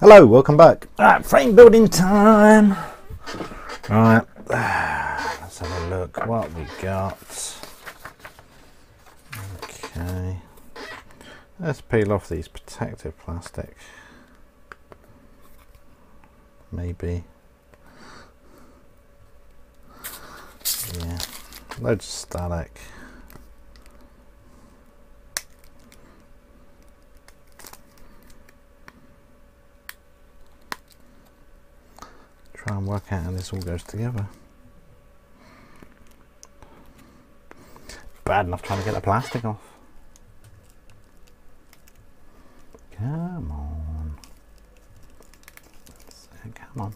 Hello, welcome back. Right, frame building time. Right, let's have a look what we got. Okay, let's peel off these protective plastic. Maybe. Yeah, loads of static. Try and work out how this all goes together. Bad enough trying to get the plastic off. Come on. Come on.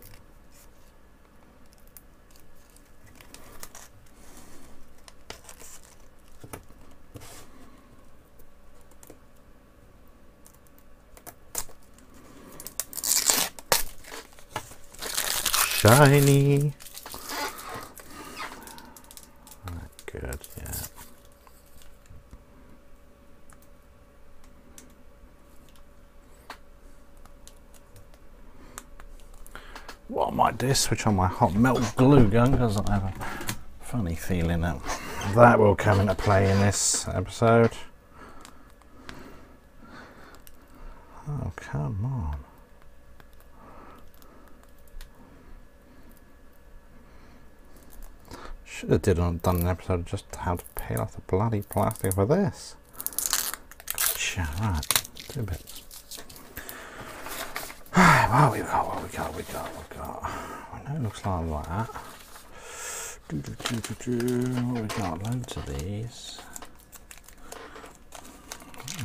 Shiny. Good, yeah. What I might do is switch on my hot melt glue gun because I have a funny feeling that that will come into play in this episode. Oh, come on. Should have did done an episode just how to peel off the bloody plastic for this. Gotcha, right, two bits. what we got, what we got, we got, we got. I know it looks like that. Do, do, do, do, do. We got? Loads of these.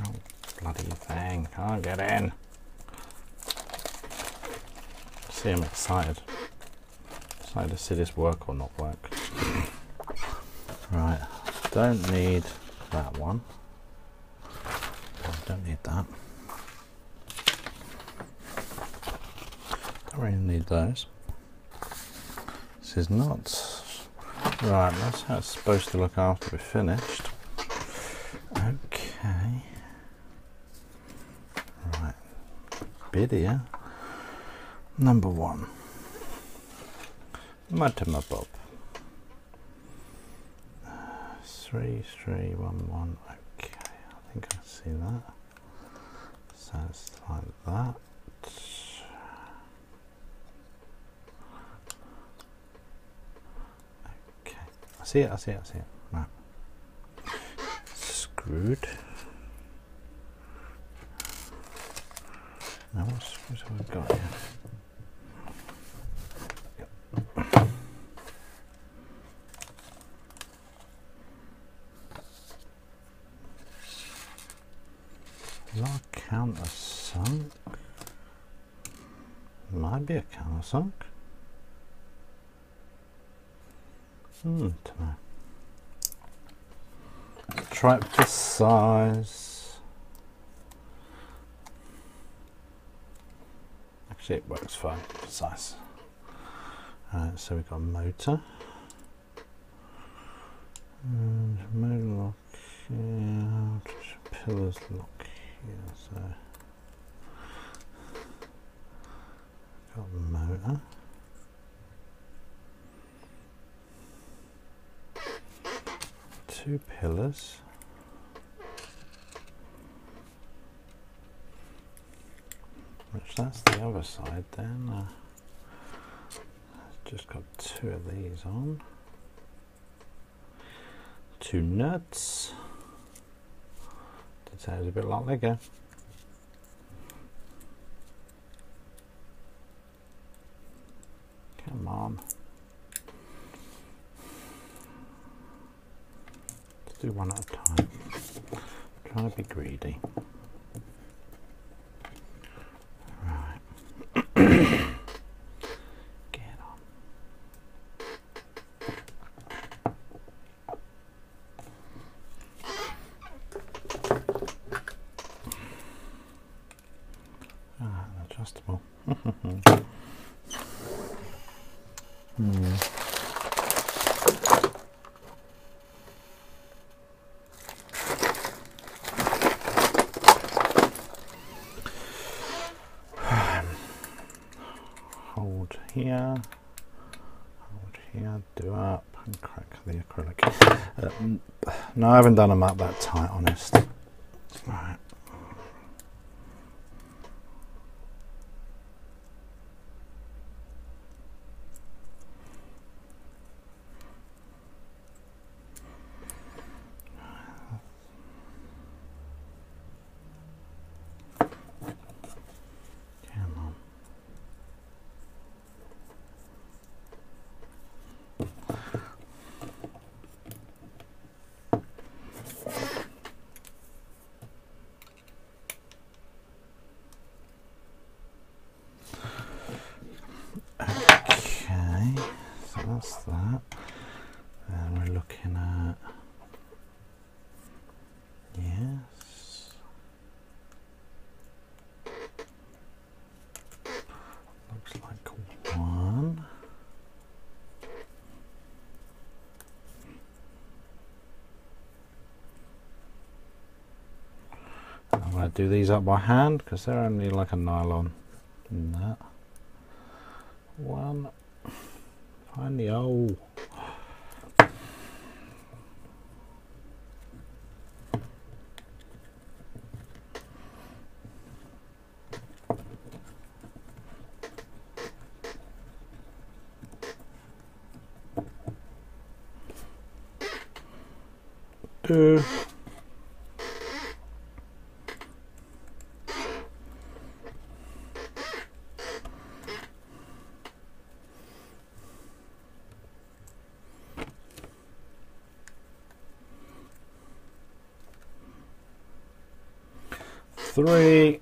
Oh, bloody thing, can't get in. See, I'm excited. Excited to see this work or not work. Right, don't need that one. Don't need that. Don't really need those. This is not right. That's how it's supposed to look after we're finished. Okay. Right. Video number one. Mortimer Bob. Three three one one. Okay I think I see that. So it's like that. Okay I see it I see it I see it. Right. Screwed. Now what screws have we got here countersunk. Might countersunk. Hmm, Try it for size. Actually, it works fine for size. Alright, so we've got motor. And motor lock, yeah, pillars lock here, so got motor. Two pillars. Which that's the other side then. Uh, just got two of these on. Two nuts. It sounds a bit like Lego. Come on. Let's do one at a time. I'm trying to be greedy. Hold here, hold here, do up, and crack the acrylic. Uh, no, I haven't done them up that tight, honest. Right. that's that. And we're looking at yes. Looks like one. I'm going to do these up by hand because they're only like a nylon in that. One Find the O. Uh. Three.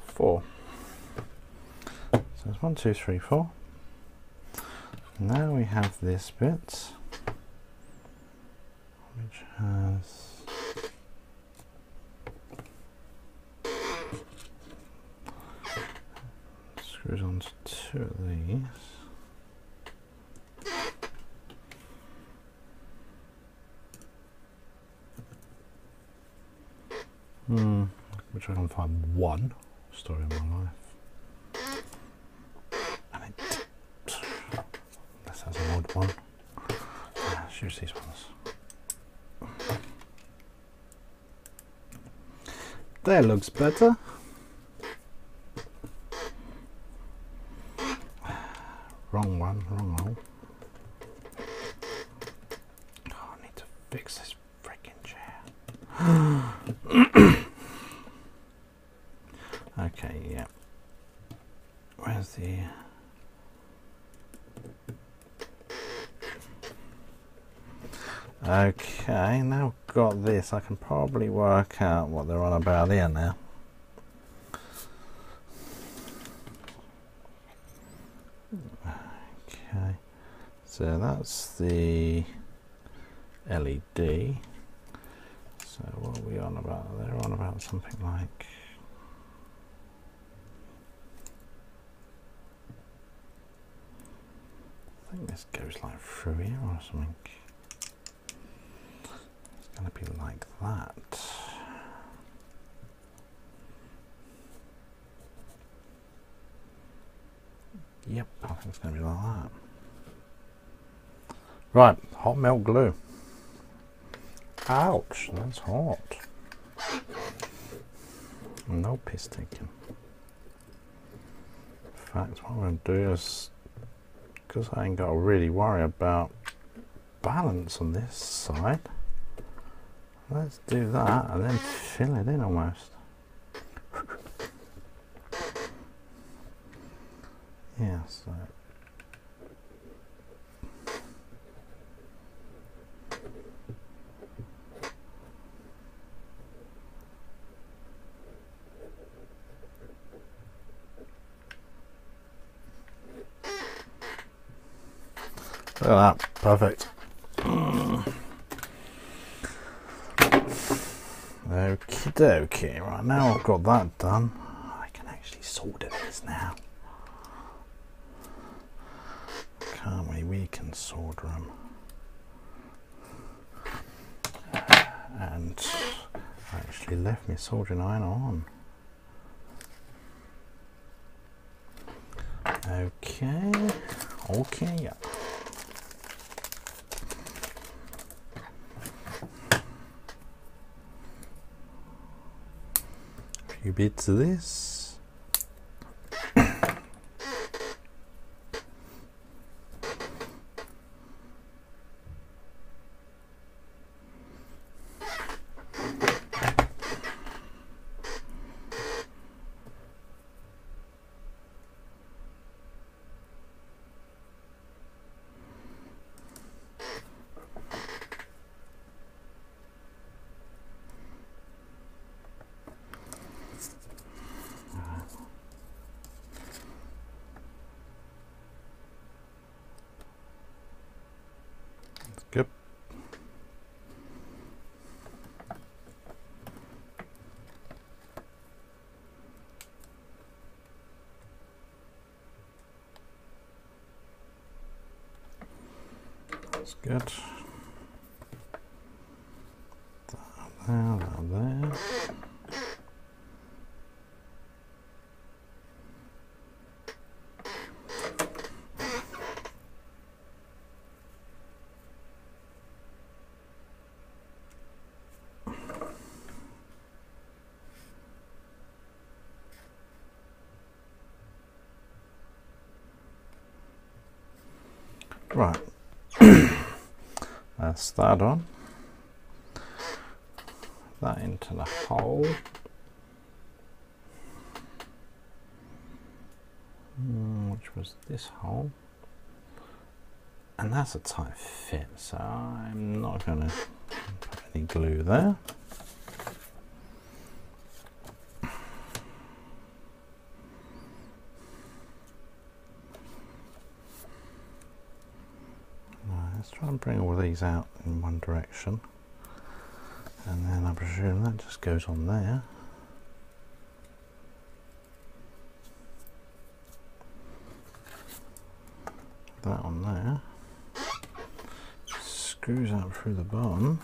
Four. So it's one, two, three, four. Now we have this bit which has screws onto two of these. Hmm, which I can find one story in my life. And it, this has an odd one. Yeah, use these ones. That looks better. Wrong one, wrong hole. Oh, I need to fix this freaking chair. okay, yeah. Where's the... Okay, now I've got this, I can probably work out what they're on about here now. Okay, so that's the LED. So what are we on about? They're on about something like I think this goes like through here or something going to be like that. Yep, I think it's going to be like that. Right, hot melt glue. Ouch, that's hot. No piss taking. In fact, what I'm going to do is, because I ain't got to really worry about balance on this side, Let's do that and then fill it in almost. yeah, so. Look at that, perfect. Okie dokie. Right now I've got that done. I can actually solder this now. Can't we? We can solder them. And I actually left my soldering iron on. Okay. Okay, yeah. Few bits of this. Good. That's good. There, that there. Right. That on. That into the hole. Which was this hole. And that's a tight fit, so I'm not going to put any glue there. Right, let's try and bring all these out in one direction. And then I presume that just goes on there. That on there. Screws out through the bottom.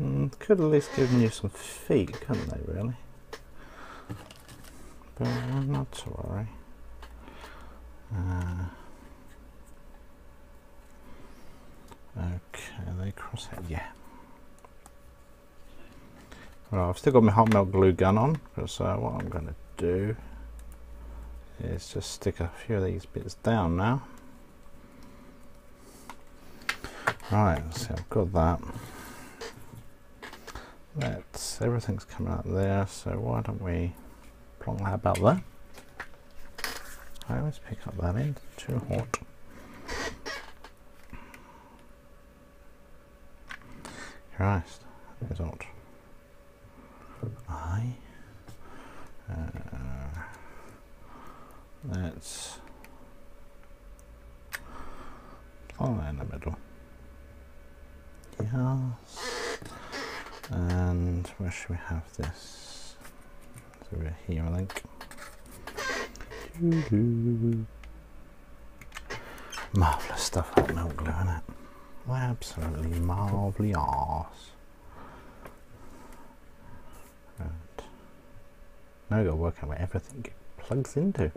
Mm, could at least given you some feet, couldn't they, really? But uh, not to worry. Uh, okay, they cross it, yeah. Right, I've still got my hot melt glue gun on, because uh, what I'm going to do is just stick a few of these bits down now. Right, so I've got that. That's everything's coming out there, so why don't we plonk that about there? I always pick up that end, too hot. Christ, that is hot. I. Uh, let's in the middle. Yes. And where should we have this? It's over here, I think. Marvellous stuff, hot melt glue, isn't it? Absolutely marvellous. Right. Now we've got to work out where everything plugs into.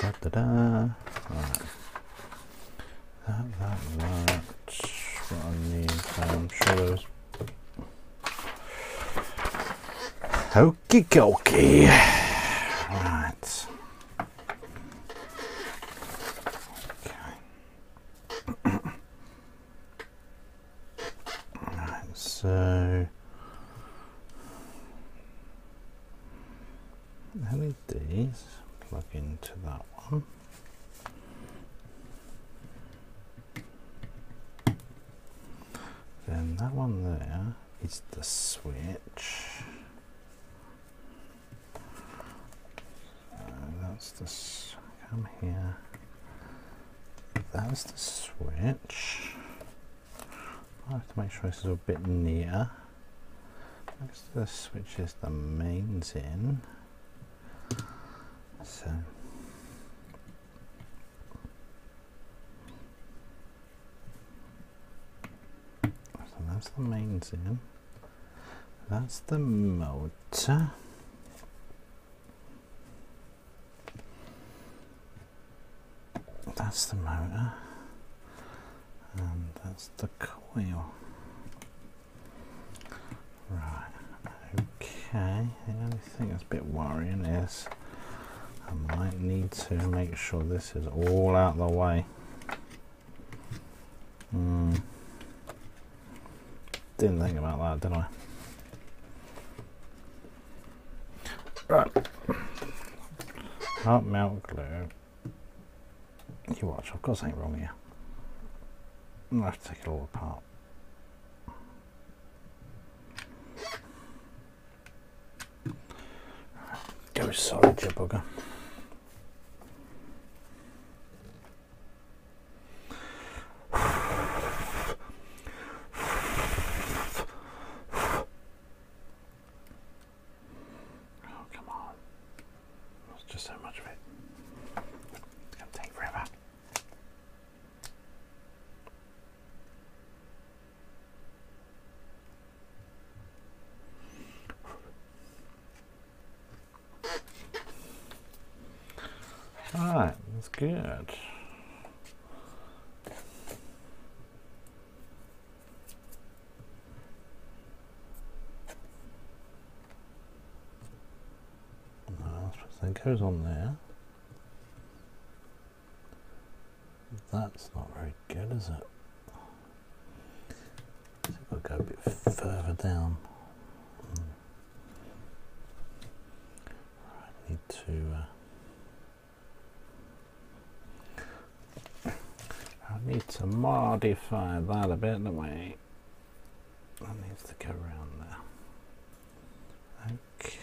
Da da da. Right. That, that, that. What I need, I'm sure there's. Okie dokie. Right. Okay. right. So LEDs plug into that one. Then that one there is the switch. That's the come here. That's the switch. I have to make sure this is a bit near. Next to the switch is the mains in. So So that's the mains in. That's the motor. That's the motor. And that's the coil. Right, okay. The only thing that's a bit worrying is I might need to make sure this is all out of the way. Hmm. Didn't think about that, did I? Right. Hot melt glue. You watch, I've got something wrong here. To have to take it all apart. Go solid, you bugger. Good. that goes on there. That's not very good, is it? I think we'll go a bit further down. Hmm. I need to. Uh, need to modify that a bit, don't we? That needs to go around there. Okay.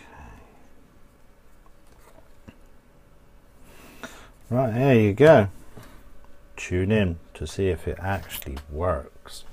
Right, there you go. Tune in to see if it actually works.